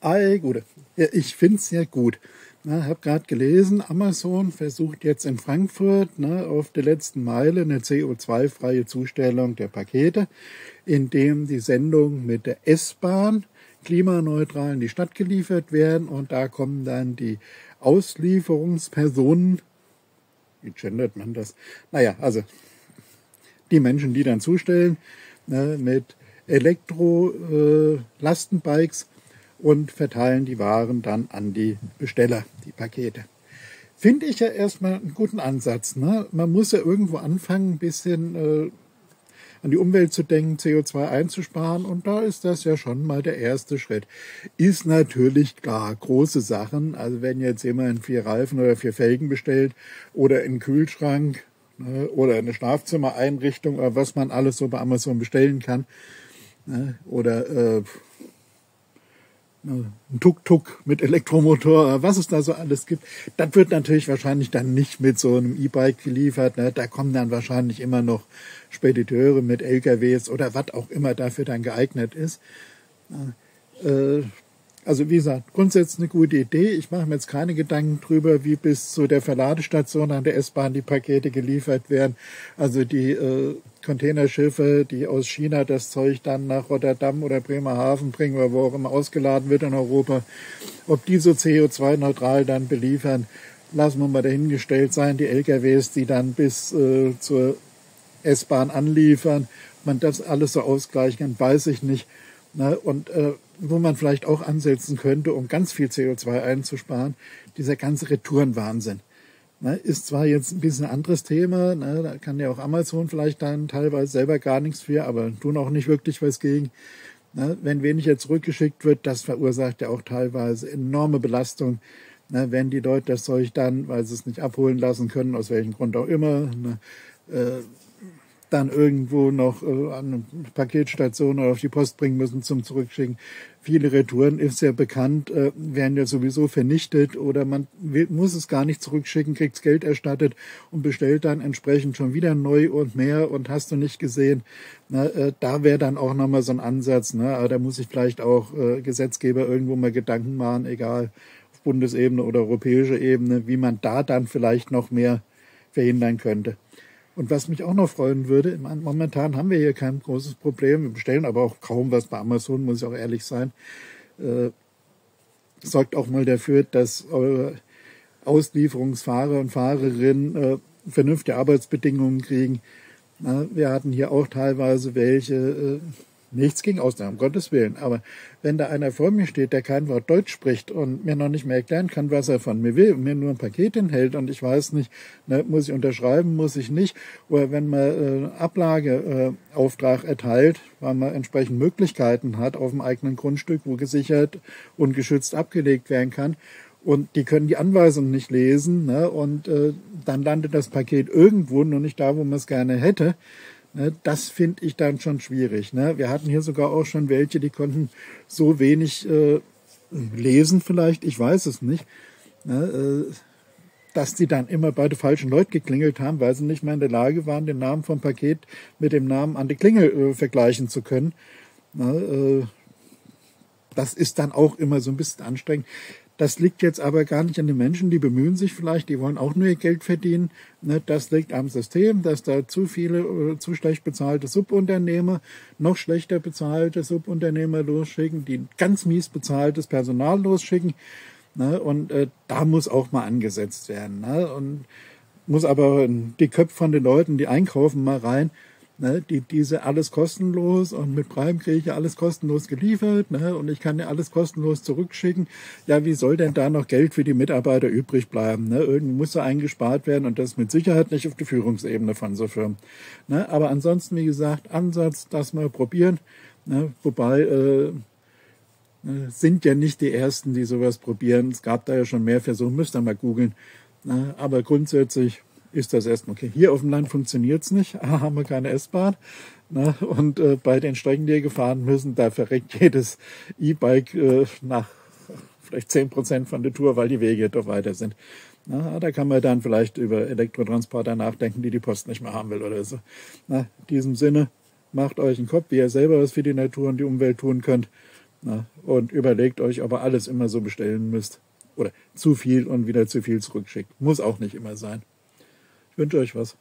Ei, gut. Ja, ich finde es ja gut. Ich habe gerade gelesen, Amazon versucht jetzt in Frankfurt ne, auf der letzten Meile eine CO2-freie Zustellung der Pakete, indem die Sendungen mit der S-Bahn klimaneutral in die Stadt geliefert werden und da kommen dann die Auslieferungspersonen, wie gendert man das? Naja, also die Menschen, die dann zustellen, ne, mit Elektro-Lastenbikes äh, und verteilen die Waren dann an die Besteller, die Pakete. Finde ich ja erstmal einen guten Ansatz. Ne? Man muss ja irgendwo anfangen, ein bisschen äh, an die Umwelt zu denken, CO2 einzusparen. Und da ist das ja schon mal der erste Schritt. Ist natürlich klar, große Sachen. Also wenn jetzt jemand vier Reifen oder vier Felgen bestellt oder einen Kühlschrank ne, oder eine Schlafzimmereinrichtung oder was man alles so bei Amazon bestellen kann. Ne, oder äh, ein Tuk-Tuk mit Elektromotor, was es da so alles gibt. Das wird natürlich wahrscheinlich dann nicht mit so einem E-Bike geliefert. Ne? Da kommen dann wahrscheinlich immer noch Spediteure mit LKWs oder was auch immer dafür dann geeignet ist. Äh, also wie gesagt, grundsätzlich eine gute Idee. Ich mache mir jetzt keine Gedanken drüber, wie bis zu der Verladestation an der S-Bahn die Pakete geliefert werden. Also die äh, Containerschiffe, die aus China das Zeug dann nach Rotterdam oder Bremerhaven bringen oder wo auch immer ausgeladen wird in Europa, ob die so CO2-neutral dann beliefern, lassen wir mal dahingestellt sein. Die LKWs, die dann bis äh, zur S-Bahn anliefern, man das alles so ausgleichen kann, weiß ich nicht. Ne? Und äh, wo man vielleicht auch ansetzen könnte, um ganz viel CO2 einzusparen, dieser ganze Retourenwahnsinn. Ne, ist zwar jetzt ein bisschen ein anderes Thema, ne, da kann ja auch Amazon vielleicht dann teilweise selber gar nichts für, aber tun auch nicht wirklich was gegen. Ne, wenn weniger zurückgeschickt wird, das verursacht ja auch teilweise enorme Belastung. Ne, wenn die Leute das Zeug dann, weil sie es nicht abholen lassen können, aus welchem Grund auch immer, ne, äh, dann irgendwo noch äh, an eine Paketstation oder auf die Post bringen müssen zum Zurückschicken. Viele Retouren ist ja bekannt, äh, werden ja sowieso vernichtet oder man will, muss es gar nicht zurückschicken, kriegt's Geld erstattet und bestellt dann entsprechend schon wieder neu und mehr und hast du nicht gesehen. Na, äh, da wäre dann auch nochmal so ein Ansatz. Ne? Aber da muss sich vielleicht auch äh, Gesetzgeber irgendwo mal Gedanken machen, egal auf Bundesebene oder europäischer Ebene, wie man da dann vielleicht noch mehr verhindern könnte. Und was mich auch noch freuen würde, momentan haben wir hier kein großes Problem. Wir bestellen aber auch kaum was bei Amazon, muss ich auch ehrlich sein. Äh, sorgt auch mal dafür, dass eure Auslieferungsfahrer und Fahrerinnen äh, vernünftige Arbeitsbedingungen kriegen. Na, wir hatten hier auch teilweise welche, äh, Nichts gegen Ausnahmen, um Gottes Willen. Aber wenn da einer vor mir steht, der kein Wort Deutsch spricht und mir noch nicht mehr erklären kann, was er von mir will und mir nur ein Paket enthält und ich weiß nicht, ne, muss ich unterschreiben, muss ich nicht. Oder wenn man äh, Ablageauftrag äh, erteilt, weil man entsprechend Möglichkeiten hat auf dem eigenen Grundstück, wo gesichert und geschützt abgelegt werden kann. Und die können die Anweisungen nicht lesen. Ne, und äh, dann landet das Paket irgendwo, nur nicht da, wo man es gerne hätte. Ne, das finde ich dann schon schwierig. Ne? Wir hatten hier sogar auch schon welche, die konnten so wenig äh, lesen vielleicht, ich weiß es nicht, ne? äh, dass die dann immer bei den falschen Leuten geklingelt haben, weil sie nicht mehr in der Lage waren, den Namen vom Paket mit dem Namen an die Klingel äh, vergleichen zu können. Ne? Äh, das ist dann auch immer so ein bisschen anstrengend. Das liegt jetzt aber gar nicht an den Menschen, die bemühen sich vielleicht, die wollen auch nur ihr Geld verdienen. Ne, das liegt am System, dass da zu viele oder zu schlecht bezahlte Subunternehmer, noch schlechter bezahlte Subunternehmer losschicken, die ganz mies bezahltes Personal losschicken. Ne, und äh, da muss auch mal angesetzt werden. Ne, und muss aber die Köpfe von den Leuten, die einkaufen, mal rein Ne, die, diese alles kostenlos und mit Prime kriege ich ja alles kostenlos geliefert ne, und ich kann ja alles kostenlos zurückschicken. Ja, wie soll denn da noch Geld für die Mitarbeiter übrig bleiben? Ne? Irgendwie muss da eingespart werden und das mit Sicherheit nicht auf die Führungsebene von so Firmen. Ne? Aber ansonsten, wie gesagt, Ansatz, das mal probieren. Ne? Wobei äh, ne, sind ja nicht die Ersten, die sowas probieren. Es gab da ja schon mehr Versuche, müsst ihr mal googeln. Ne? Aber grundsätzlich ist das erstmal okay. Hier auf dem Land funktioniert's nicht, haben wir keine S-Bahn. Ne? Und äh, bei den Strecken, die wir gefahren müssen, da verreckt jedes E-Bike äh, nach vielleicht zehn Prozent von der Tour, weil die Wege doch weiter sind. Na, da kann man dann vielleicht über Elektrotransporter nachdenken, die die Post nicht mehr haben will oder so. Na, in diesem Sinne, macht euch einen Kopf, wie ihr selber was für die Natur und die Umwelt tun könnt. Na, und überlegt euch, ob ihr alles immer so bestellen müsst. Oder zu viel und wieder zu viel zurückschickt. Muss auch nicht immer sein. Wünsche euch was.